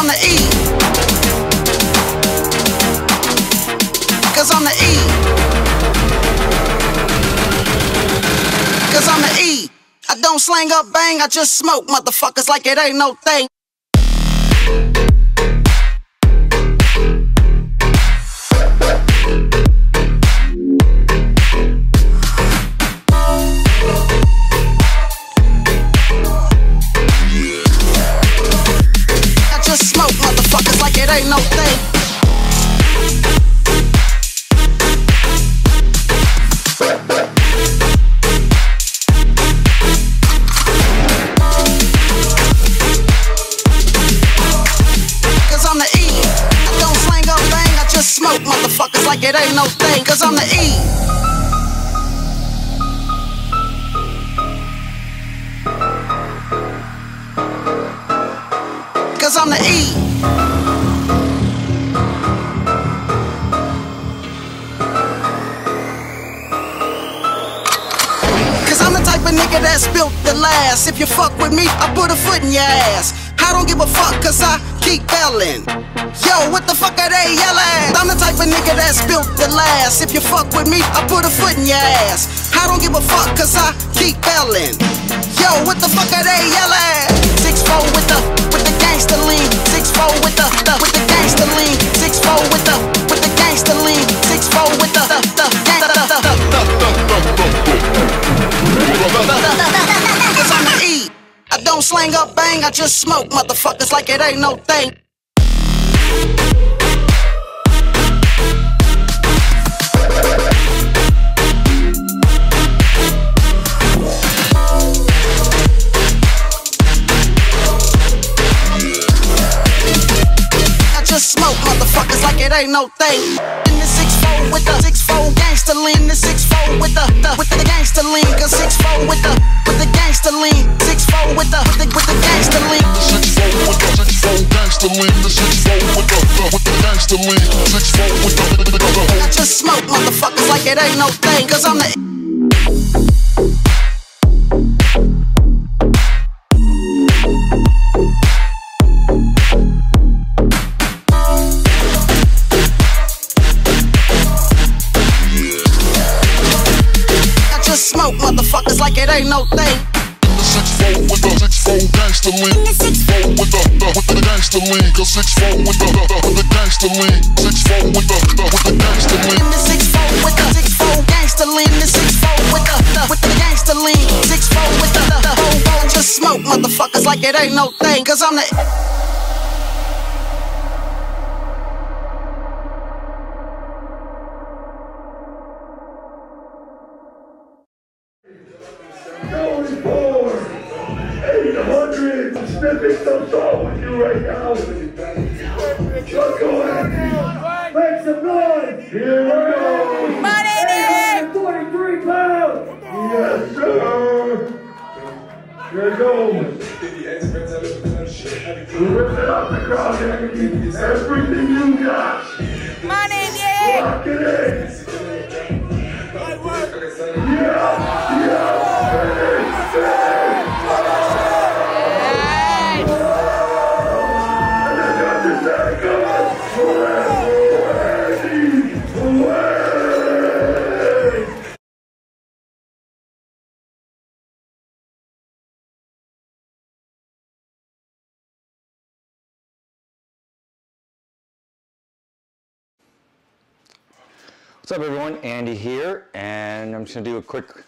Cause I'm the E. Cause I'm the E. Cause I'm the E. I don't slang up bang, I just smoke motherfuckers like it ain't no thing. Ain't no thing. Cause I'm the. I don't slang up bang, I just smoke motherfuckers like it ain't no thing. Cause I'm the E. Cause I'm the E. that's built to last. If you fuck with me, I put a foot in your ass. I don't give a fuck cause I keep belling. Yo, what the fuck are they yelling? I'm the type of nigga that's built to last. If you fuck with me, I put a foot in your ass. I don't give a fuck cause I keep belling. Yo, what the fuck are they yelling? Slang up bang, I just smoke motherfuckers like it ain't no thing. I just smoke motherfuckers like it ain't no thing. With the six four gangster lean, the six four with the, the with the gangster lean, cause six four with the with the gangster lean, six four with the with the, with the gangster lean. Six four with the six four gangster lean, the six four with the the with the gangster lean, six four with the the, the, the, I just smoke motherfuckers like it ain't no thing, cause I'm the whole whole smoke motherfuckers like it ain't no thing, cause I'm the Going forward. 800. Sniffing some salt with you right now. Let's go ahead. Make some noise. Here we go. Money, 43 pounds. Yes, sir. Goes. We rip it out the crowd, Andy. Everything you got. Money, yeah. It in. Yeah, What's up, everyone? Andy here, and I'm just gonna do a quick,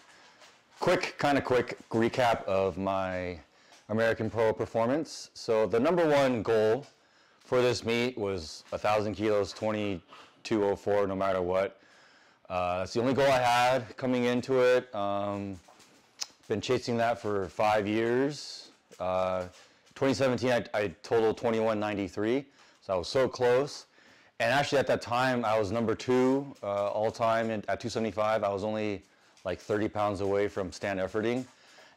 quick, kind of quick recap of my American Pro performance. So the number one goal for this meet was 1,000 kilos, 2204, no matter what. Uh, that's the only goal I had coming into it. Um, been chasing that for five years. Uh, 2017, I, I totaled 2193, so I was so close. And actually, at that time, I was number two uh, all time at 275. I was only like 30 pounds away from Stan Efferding.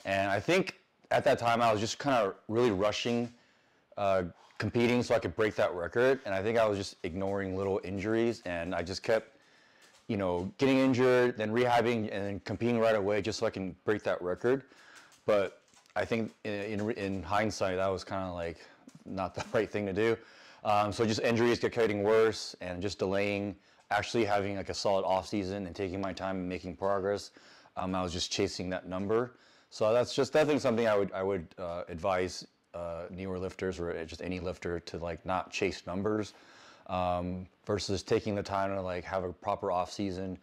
And I think at that time, I was just kind of really rushing uh, competing so I could break that record. And I think I was just ignoring little injuries, and I just kept you know, getting injured, then rehabbing, and then competing right away just so I can break that record. But I think in, in, in hindsight, that was kind of like not the right thing to do. Um, so just injuries getting worse and just delaying actually having like a solid off season and taking my time and making progress. Um, I was just chasing that number. So that's just definitely something I would I would uh, advise uh, newer lifters or just any lifter to like not chase numbers um, versus taking the time to like have a proper off season,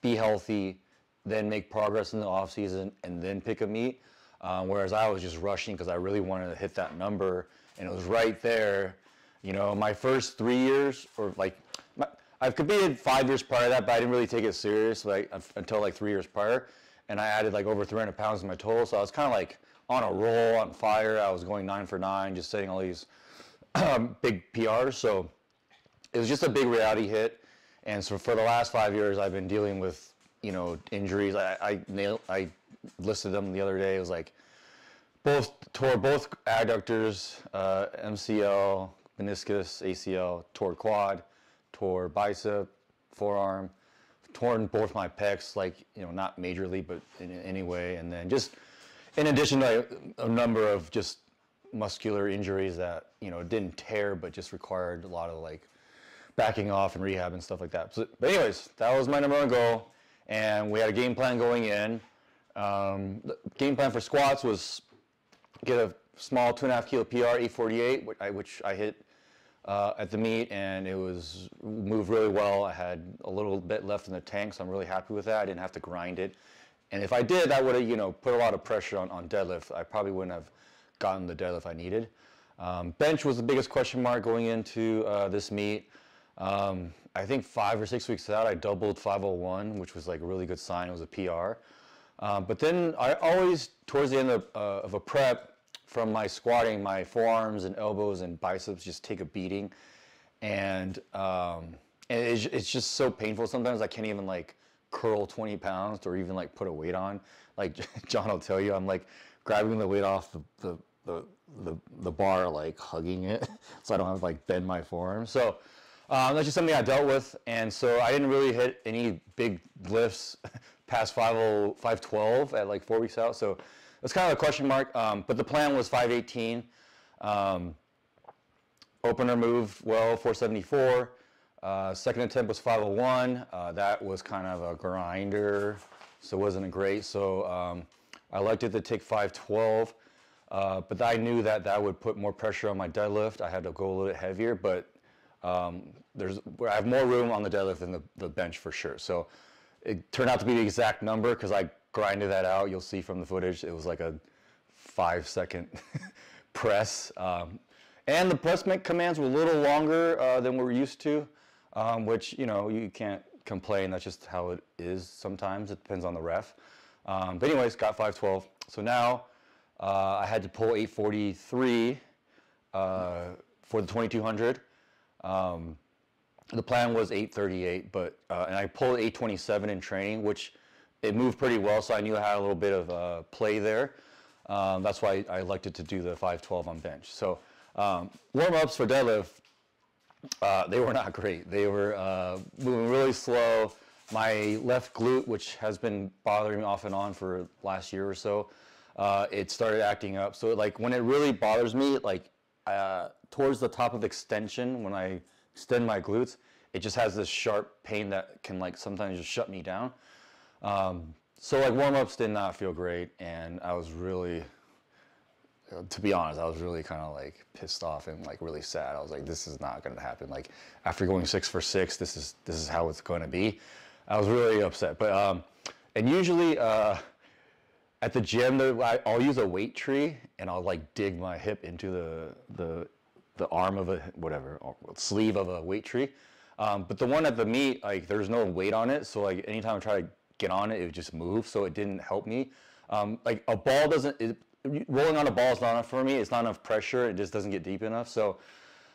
be healthy, then make progress in the off season, and then pick a meet. Um, whereas I was just rushing because I really wanted to hit that number, and it was right there. You know, my first three years, or like, my, I've competed five years prior to that, but I didn't really take it serious like until like three years prior, and I added like over 300 pounds to my total, so I was kind of like on a roll, on fire. I was going nine for nine, just setting all these big PRs. So it was just a big reality hit. And so for the last five years, I've been dealing with you know injuries. I I, nailed, I listed them the other day. It was like both tore both adductors, uh, MCL, meniscus, ACL, tore quad, tore bicep, forearm, torn both my pecs. Like you know not majorly, but in any way. And then just in addition to a number of just muscular injuries that you know didn't tear, but just required a lot of like backing off and rehab and stuff like that. So, but anyways, that was my number one goal, and we had a game plan going in. Um, the game plan for squats was get a small two and a half kilo PR, 848, which I, which I hit uh, at the meet, and it was moved really well. I had a little bit left in the tank, so I'm really happy with that. I didn't have to grind it, and if I did, that would have you know put a lot of pressure on, on deadlift. I probably wouldn't have gotten the deadlift I needed. Um, bench was the biggest question mark going into uh, this meet. Um, I think five or six weeks out, I doubled 501, which was like a really good sign. It was a PR. Um, but then I always, towards the end of, uh, of, a prep, from my squatting, my forearms and elbows and biceps just take a beating. And, um, and it's, it's just so painful. Sometimes I can't even like curl 20 pounds or even like put a weight on. Like John will tell you, I'm like grabbing the weight off the, the, the, the, the bar, like hugging it so I don't have to like bend my forearm. So, um, that's just something I dealt with, and so I didn't really hit any big lifts past 512 at like four weeks out. So it's kind of a question mark. Um, but the plan was 518. Um, opener moved well, 474. Uh, second attempt was 501. Uh, that was kind of a grinder, so it wasn't a great. So um, I elected to take 512. Uh, but I knew that that would put more pressure on my deadlift. I had to go a little bit heavier, but um, there's I have more room on the deadlift than the, the bench for sure. So it turned out to be the exact number because I grinded that out. You'll see from the footage it was like a five second press. Um, and the press make commands were a little longer uh, than we're used to, um, which you know you can't complain. That's just how it is. Sometimes it depends on the ref. Um, but anyways, got 512. So now uh, I had to pull 843 uh, for the 2200. Um, the plan was 838, but uh, and I pulled 827 in training, which it moved pretty well, so I knew I had a little bit of uh, play there. Um, that's why I elected to do the 512 on bench. So um, warm ups for deadlift, uh, they were not great. They were uh, moving really slow. My left glute, which has been bothering me off and on for last year or so, uh, it started acting up. So like when it really bothers me, like uh, towards the top of extension, when I extend my glutes, it just has this sharp pain that can like sometimes just shut me down. Um, so like warm ups did not feel great, and I was really, to be honest, I was really kind of like pissed off and like really sad. I was like, this is not going to happen. Like after going six for six, this is this is how it's going to be. I was really upset, but um, and usually. Uh, at the gym, I'll use a weight tree and I'll like dig my hip into the the the arm of a whatever sleeve of a weight tree. Um, but the one at the meet, like there's no weight on it, so like anytime I try to get on it, it would just move, so it didn't help me. Um, like a ball doesn't it, rolling on a ball is not enough for me. It's not enough pressure. It just doesn't get deep enough. So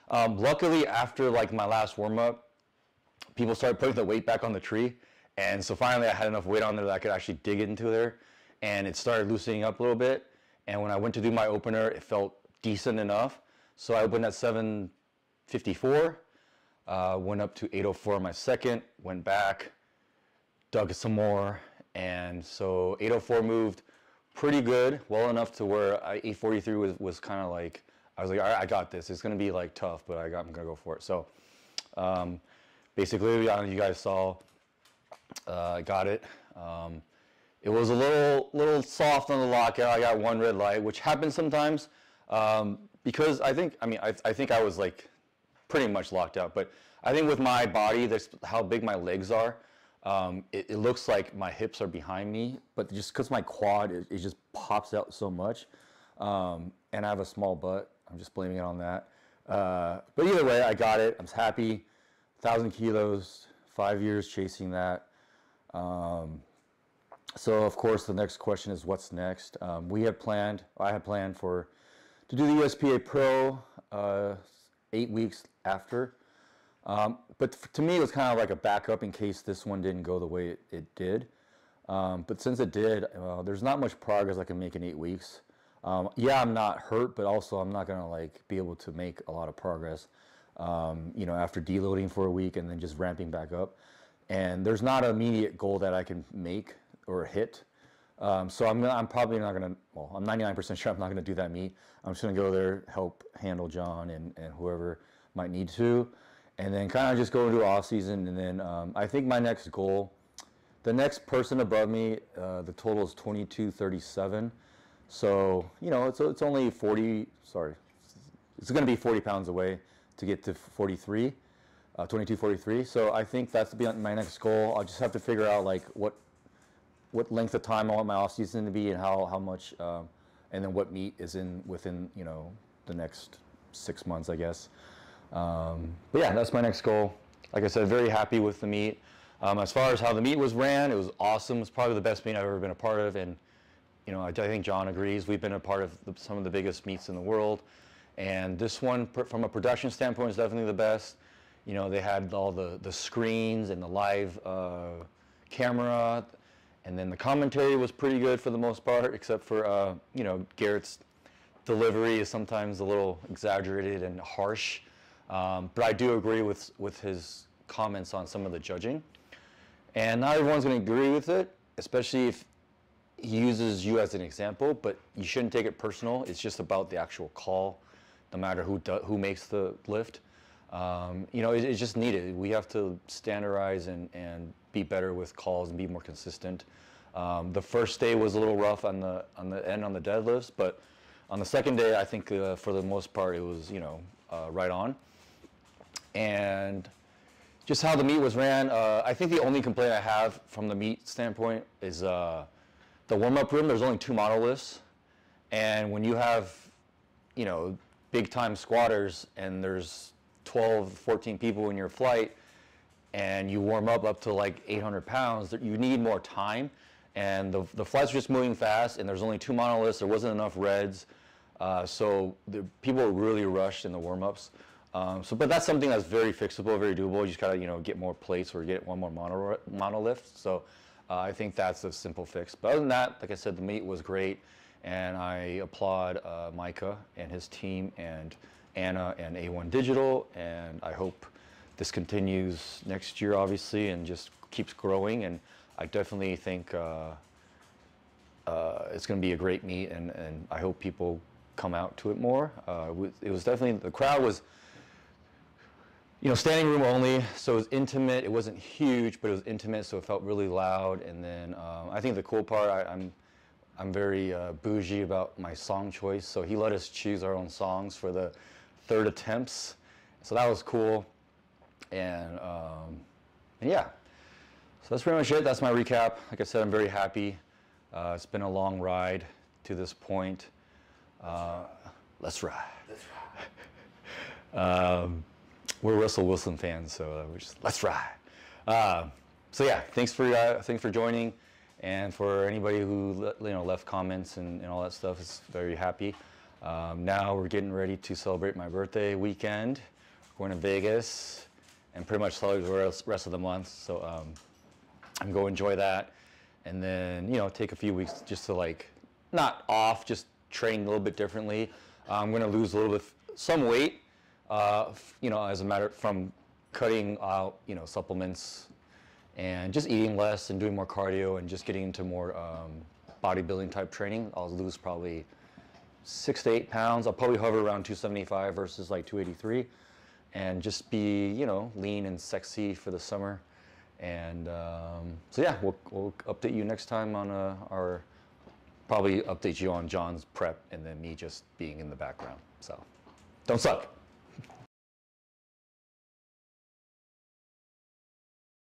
um, luckily, after like my last warm up, people started putting the weight back on the tree, and so finally I had enough weight on there that I could actually dig into there and it started loosening up a little bit. And when I went to do my opener, it felt decent enough. So I opened at 754, uh, went up to 804 my second, went back, dug some more, and so 804 moved pretty good, well enough to where I, 843 was, was kind of like, I was like, all right, I got this. It's gonna be like tough, but I got, I'm gonna go for it. So um, basically, uh, you guys saw, uh, I got it. Um, it was a little little soft on the lockout. I got one red light, which happens sometimes um, because I think I mean I, I think I was like pretty much locked out, but I think with my body, that's how big my legs are. Um, it, it looks like my hips are behind me, but just because my quad it, it just pops out so much, um, and I have a small butt, I'm just blaming it on that. Uh, but either way, I got it. I'm happy. Thousand kilos, five years chasing that. Um, so of course, the next question is what's next. Um, we had planned, I had planned for to do the USPA Pro uh, eight weeks after. Um, but to me, it was kind of like a backup in case this one didn't go the way it, it did. Um, but since it did, uh, there's not much progress I can make in eight weeks. Um, yeah, I'm not hurt, but also I'm not gonna like be able to make a lot of progress. Um, you know, after deloading for a week and then just ramping back up. And there's not an immediate goal that I can make or hit. Um, so I'm, I'm probably not gonna. Well, I'm 99% sure I'm not gonna do that meet. I'm just gonna go there, help handle John and, and whoever might need to, and then kind of just go into off season. And then um, I think my next goal, the next person above me, uh, the total is 2237. So you know, it's it's only 40. Sorry, it's gonna be 40 pounds away to get to 43. Uh, 2243. So I think that's be my next goal. I'll just have to figure out like what what length of time I want my off season to be and how how much, um, and then what meat is in within you know the next six months, I guess. Um, but yeah, that's my next goal. Like I said, very happy with the meet. Um, as far as how the meet was ran, it was awesome. It's probably the best meet I've ever been a part of, and you know I, I think John agrees. We've been a part of the, some of the biggest meets in the world, and this one, from a production standpoint, is definitely the best. You know, they had all the the screens and the live uh, camera, and then the commentary was pretty good for the most part, except for uh, you know Garrett's delivery is sometimes a little exaggerated and harsh. Um, but I do agree with with his comments on some of the judging, and not everyone's going to agree with it, especially if he uses you as an example. But you shouldn't take it personal. It's just about the actual call, no matter who do, who makes the lift. Um, you know, it, it's just needed. We have to standardize and, and be better with calls and be more consistent. Um, the first day was a little rough on the on the end on the deadlifts, but on the second day, I think uh, for the most part it was you know uh, right on. And just how the meet was ran, uh, I think the only complaint I have from the meet standpoint is uh, the warm-up room. There's only two monoliths, and when you have you know big time squatters and there's 12, 14 people in your flight, and you warm up up to like 800 pounds, you need more time. And the, the flights are just moving fast, and there's only two monoliths. There wasn't enough reds, uh, so the people were really rushed in the warm ups. Um, so, but that's something that's very fixable, very doable. You just gotta, you know, get more plates or get one more mono, monolith. So, uh, I think that's a simple fix. But other than that, like I said, the meet was great, and I applaud uh, Micah and his team and Anna and A1 Digital, and I hope this continues next year, obviously, and just keeps growing. And I definitely think uh, uh, it's going to be a great meet, and, and I hope people come out to it more. Uh, it was- it was definitely the crowd was, you know, standing room only, so it was intimate. It wasn't huge, but it was intimate, so it felt really loud. And then um, I think the cool part, I, I'm I'm very uh, bougie about my song choice, so he let us choose our own songs for the third attempts. So that was cool, and um, and yeah. So that's pretty much it. That's my recap. Like I said, I'm very happy. Uh, it's been a long ride to this point. Uh, let's ride. let's ride. um, we're Russell Wilson fans, so uh, we're just let's ride. Uh, so yeah, thanks for uh, thanks for joining, and for anybody who you know left comments and, and all that stuff. It's very happy. Um, now we're getting ready to celebrate my birthday weekend. We're going to Vegas, and pretty much celebrate the rest- of the month. So um, I'm going to enjoy that, and then you know take a few weeks just to like not off, just train a little bit differently. I'm going to lose a little bit, some weight, uh, you know, as a matter from cutting out, you know, supplements and just eating less and doing more cardio and just getting into more um, bodybuilding type training. I'll lose probably six to eight pounds. I'll probably hover around 275 versus like 283, and just be you know lean and sexy for the summer. And um, so yeah, we'll, we'll update you next time on uh, our probably update you on John's prep and then me just being in the background. So don't suck.